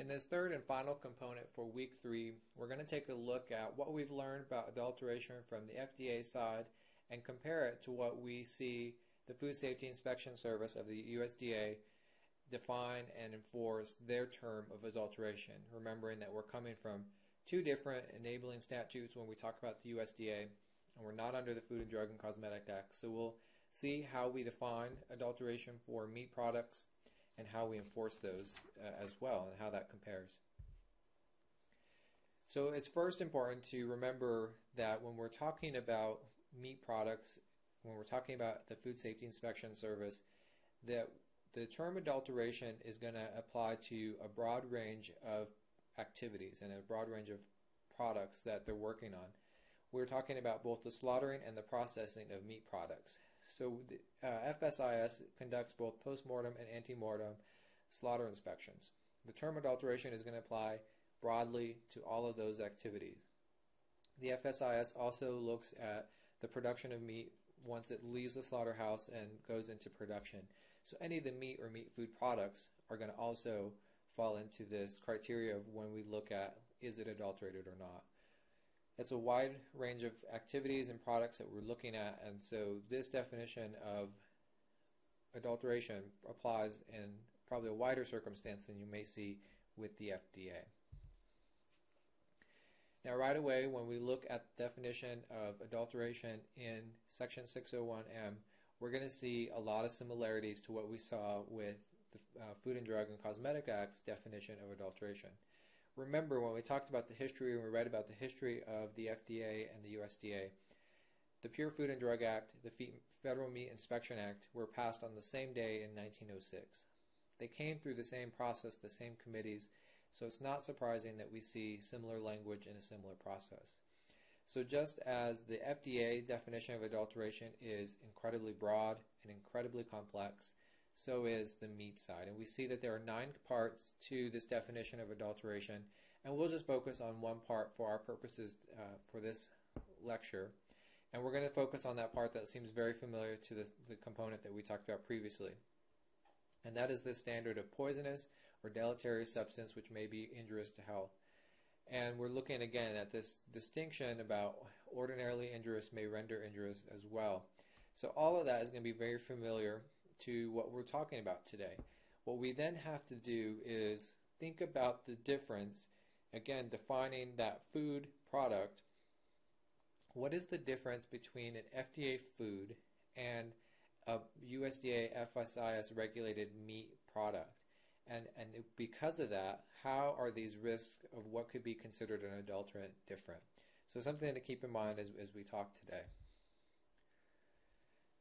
In this third and final component for week three, we're going to take a look at what we've learned about adulteration from the FDA side and compare it to what we see the Food Safety Inspection Service of the USDA define and enforce their term of adulteration, remembering that we're coming from two different enabling statutes when we talk about the USDA, and we're not under the Food and Drug and Cosmetic Act. So we'll see how we define adulteration for meat products and how we enforce those uh, as well and how that compares. So it's first important to remember that when we're talking about meat products, when we're talking about the Food Safety Inspection Service, that the term adulteration is going to apply to a broad range of activities and a broad range of products that they're working on. We're talking about both the slaughtering and the processing of meat products. So uh, FSIS conducts both post-mortem and ante-mortem slaughter inspections. The term adulteration is going to apply broadly to all of those activities. The FSIS also looks at the production of meat once it leaves the slaughterhouse and goes into production. So any of the meat or meat food products are going to also fall into this criteria of when we look at is it adulterated or not. It's a wide range of activities and products that we're looking at, and so this definition of adulteration applies in probably a wider circumstance than you may see with the FDA. Now, right away, when we look at the definition of adulteration in Section 601M, we're going to see a lot of similarities to what we saw with the uh, Food and Drug and Cosmetic Act's definition of adulteration. Remember, when we talked about the history and we read about the history of the FDA and the USDA, the Pure Food and Drug Act, the Federal Meat Inspection Act were passed on the same day in 1906. They came through the same process, the same committees, so it's not surprising that we see similar language in a similar process. So just as the FDA definition of adulteration is incredibly broad and incredibly complex, so is the meat side. And we see that there are nine parts to this definition of adulteration, and we'll just focus on one part for our purposes uh, for this lecture. And we're going to focus on that part that seems very familiar to the, the component that we talked about previously. And that is the standard of poisonous or deleterious substance which may be injurious to health. And we're looking again at this distinction about ordinarily injurious may render injurious as well. So all of that is going to be very familiar to what we're talking about today. What we then have to do is think about the difference, again, defining that food product. What is the difference between an FDA food and a USDA FSIS regulated meat product? And, and because of that, how are these risks of what could be considered an adulterant different? So something to keep in mind as, as we talk today.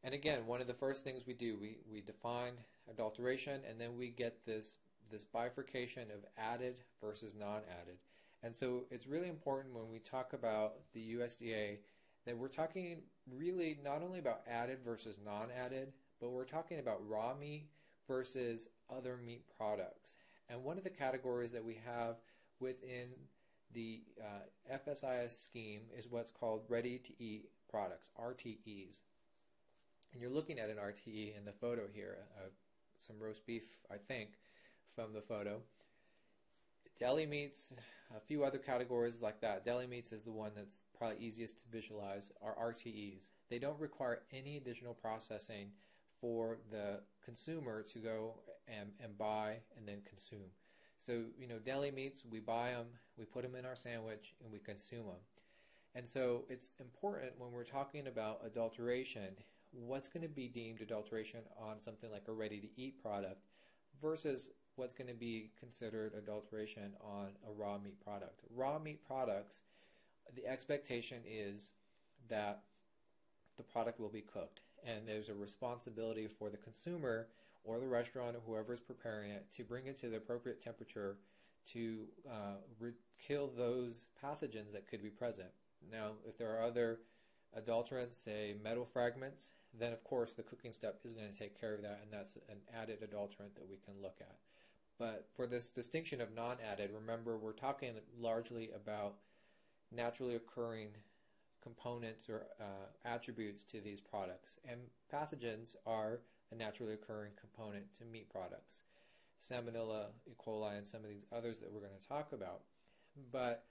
And again, one of the first things we do, we, we define adulteration and then we get this, this bifurcation of added versus non-added. And so it's really important when we talk about the USDA that we're talking really not only about added versus non-added, but we're talking about raw meat versus other meat products. And one of the categories that we have within the uh, FSIS scheme is what's called ready to eat products, RTEs. And you're looking at an RTE in the photo here, uh, some roast beef, I think, from the photo. Deli meats, a few other categories like that. Deli meats is the one that's probably easiest to visualize, are RTEs. They don't require any additional processing for the consumer to go and, and buy and then consume. So, you know, deli meats, we buy them, we put them in our sandwich, and we consume them. And so it's important when we're talking about adulteration what's going to be deemed adulteration on something like a ready to eat product versus what's going to be considered adulteration on a raw meat product. Raw meat products, the expectation is that the product will be cooked and there's a responsibility for the consumer or the restaurant or whoever is preparing it to bring it to the appropriate temperature to uh, re- kill those pathogens that could be present. Now, if there are other adulterants, say metal fragments, then of course the cooking step is going to take care of that, and that's an added adulterant that we can look at. But for this distinction of non-added, remember we're talking largely about naturally occurring components or uh, attributes to these products, and pathogens are a naturally occurring component to meat products. Salmonella, E. coli, and some of these others that we're going to talk about. But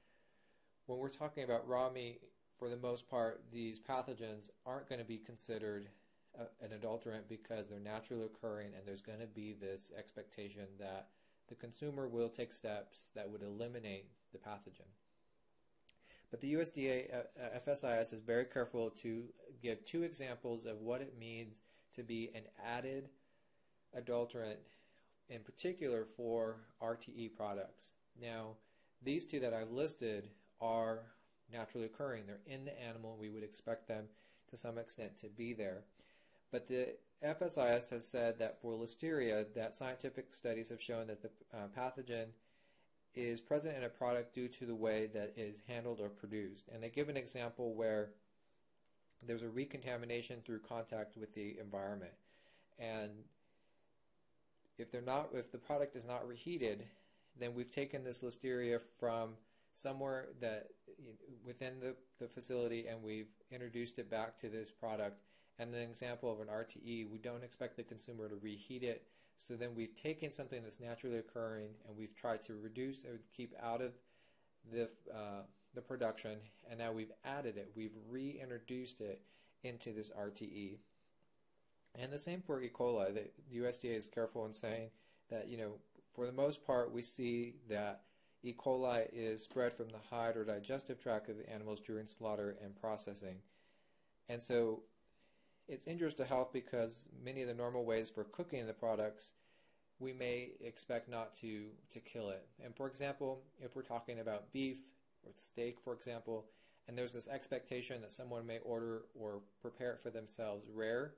when we're talking about raw meat, for the most part, these pathogens aren't going to be considered a, an adulterant because they're naturally occurring, and there's going to be this expectation that the consumer will take steps that would eliminate the pathogen. But the USDA uh, FSIS is very careful to give two examples of what it means to be an added adulterant, in particular for RTE products. Now, these two that I've listed are naturally occurring. They're in the animal. We would expect them to some extent to be there. But the FSIS has said that for listeria, that scientific studies have shown that the uh, pathogen is present in a product due to the way that it is handled or produced. And they give an example where there's a recontamination through contact with the environment. And if they're not if the product is not reheated, then we've taken this listeria from somewhere that within the, the facility and we've introduced it back to this product. And an example of an RTE, we don't expect the consumer to reheat it so then we've taken something that's naturally occurring and we've tried to reduce or keep out of the, uh, the production, and now we've added it. We've reintroduced it into this RTE. And the same for E. coli. The, the USDA is careful in saying that, you know, for the most part, we see that E. coli is spread from the hide or digestive tract of the animals during slaughter and processing. And so it's injurious to health because many of the normal ways for cooking the products we may expect not to to kill it. And for example, if we're talking about beef or steak, for example, and there's this expectation that someone may order or prepare it for themselves rare,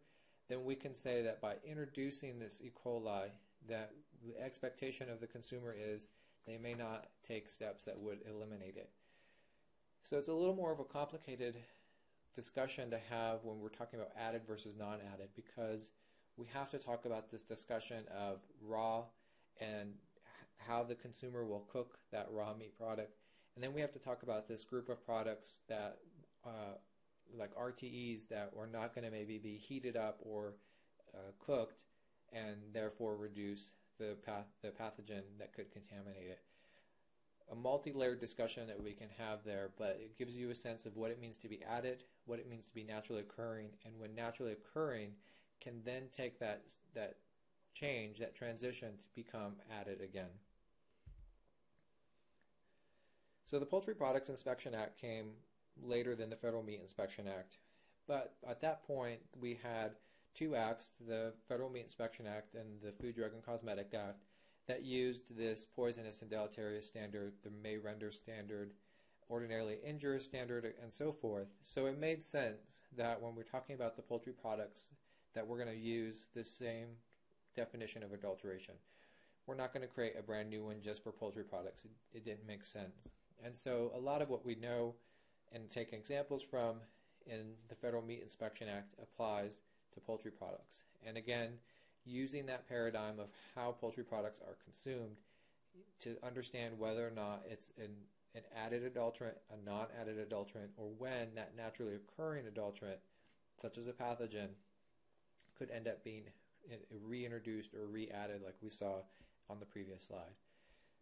then we can say that by introducing this E. coli, that the expectation of the consumer is they may not take steps that would eliminate it. So it's a little more of a complicated discussion to have when we're talking about added versus non-added because we have to talk about this discussion of raw and how the consumer will cook that raw meat product. And then we have to talk about this group of products that, uh, like RTEs, that are not going to maybe be heated up or uh, cooked and therefore reduce the, path, the pathogen that could contaminate it a multi-layered discussion that we can have there, but it gives you a sense of what it means to be added, what it means to be naturally occurring, and when naturally occurring can then take that that change, that transition to become added again. So the Poultry Products Inspection Act came later than the Federal Meat Inspection Act, but at that point we had two acts, the Federal Meat Inspection Act and the Food, Drug, and Cosmetic Act, that used this poisonous and deleterious standard, the may render standard, ordinarily injurious standard, and so forth. So it made sense that when we're talking about the poultry products, that we're going to use the same definition of adulteration. We're not going to create a brand new one just for poultry products. It, it didn't make sense. And so a lot of what we know and take examples from in the Federal Meat Inspection Act applies to poultry products. And again, using that paradigm of how poultry products are consumed to understand whether or not it's an, an added adulterant, a non added adulterant, or when that naturally occurring adulterant, such as a pathogen, could end up being reintroduced or re added, like we saw on the previous slide.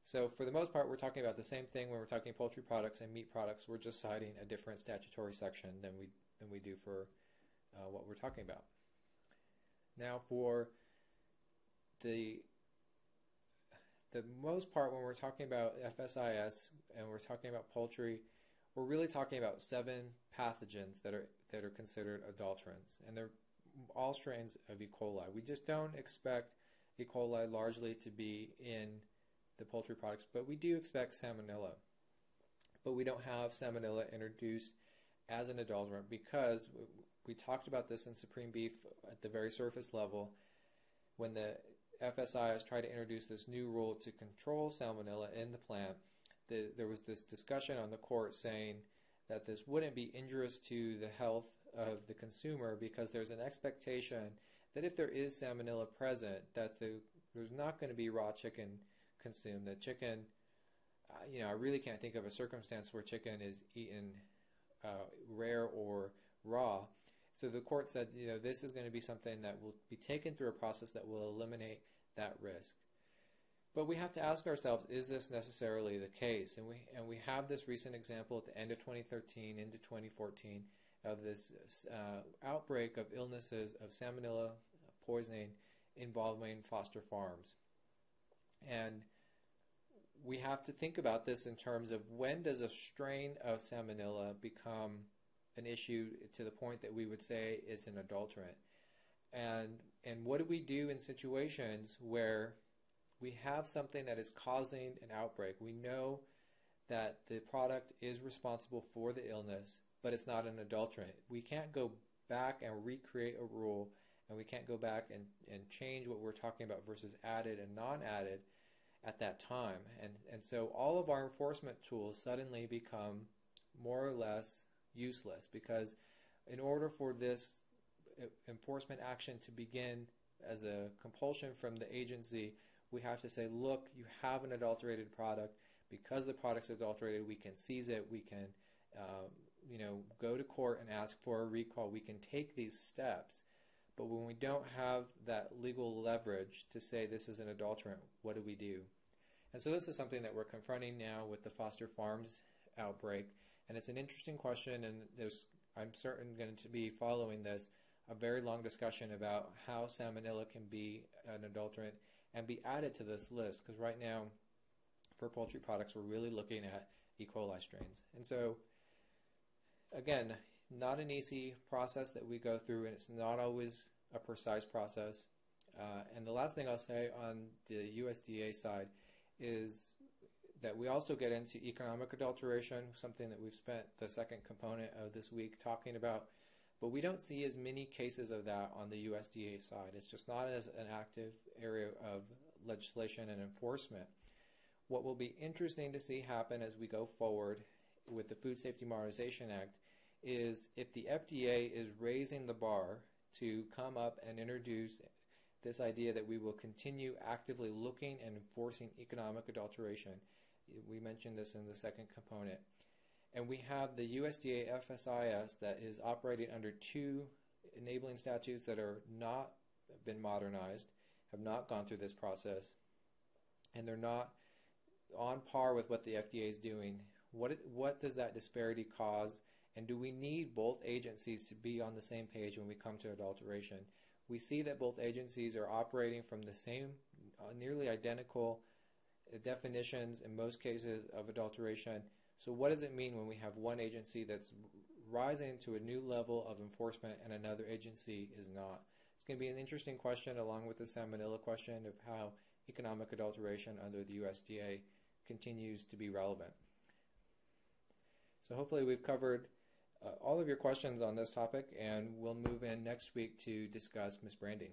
So, for the most part, we're talking about the same thing when we're talking poultry products and meat products. We're just citing a different statutory section than we, than we do for uh, what we're talking about. Now, for the the most part when we're talking about FSIS and we're talking about poultry, we're really talking about seven pathogens that are that are considered adulterants, and they're all strains of E. coli. We just don't expect E. coli largely to be in the poultry products, but we do expect salmonella. But we don't have salmonella introduced as an adulterant because we talked about this in supreme beef at the very surface level when the FSI has tried to introduce this new rule to control salmonella in the plant. The, there was this discussion on the court saying that this wouldn't be injurious to the health of the consumer because there's an expectation that if there is salmonella present, that the, there's not going to be raw chicken consumed. That chicken, uh, you know, I really can't think of a circumstance where chicken is eaten uh, rare or raw. So the court said, you know, this is going to be something that will be taken through a process that will eliminate that risk. But we have to ask ourselves, is this necessarily the case? And we and we have this recent example at the end of 2013 into 2014 of this uh, outbreak of illnesses of salmonella poisoning involving Foster Farms. And we have to think about this in terms of when does a strain of salmonella become an issue to the point that we would say it's an adulterant. And and what do we do in situations where we have something that is causing an outbreak? We know that the product is responsible for the illness, but it's not an adulterant. We can't go back and recreate a rule, and we can't go back and, and change what we're talking about versus added and non added at that time. And, and so all of our enforcement tools suddenly become more or less useless because in order for this enforcement action to begin as a compulsion from the agency, we have to say, look, you have an adulterated product. Because the product's adulterated, we can seize it. We can, um, you know, go to court and ask for a recall. We can take these steps. But when we don't have that legal leverage to say this is an adulterant, what do we do? And so this is something that we're confronting now with the Foster Farms outbreak. And it's an interesting question, and there's, I'm certain going to be following this, a very long discussion about how salmonella can be an adulterant and be added to this list. Because right now, for poultry products, we're really looking at E. coli strains. And so, again, not an easy process that we go through, and it's not always a precise process. Uh, and the last thing I'll say on the USDA side is that we also get into economic adulteration, something that we've spent the second component of this week talking about. But we don't see as many cases of that on the USDA side. It's just not as an active area of legislation and enforcement. What will be interesting to see happen as we go forward with the Food Safety Modernization Act is if the FDA is raising the bar to come up and introduce this idea that we will continue actively looking and enforcing economic adulteration. We mentioned this in the second component. And we have the USDA FSIS that is operating under two enabling statutes that are not been modernized, have not gone through this process, and they're not on par with what the FDA is doing. What what does that disparity cause? And do we need both agencies to be on the same page when we come to adulteration? we see that both agencies are operating from the same, uh, nearly identical definitions in most cases of adulteration. So, what does it mean when we have one agency that's rising to a new level of enforcement and another agency is not? It's going to be an interesting question, along with the salmonella question of how economic adulteration under the USDA continues to be relevant. So, hopefully, we've covered uh, all of your questions on this topic, and we'll move in next week to discuss misbranding.